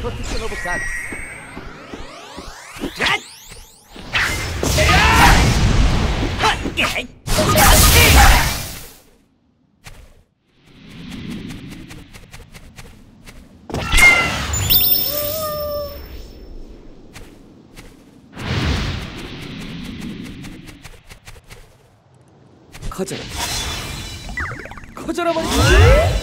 Proteção novo 커져라 커져라 말이지?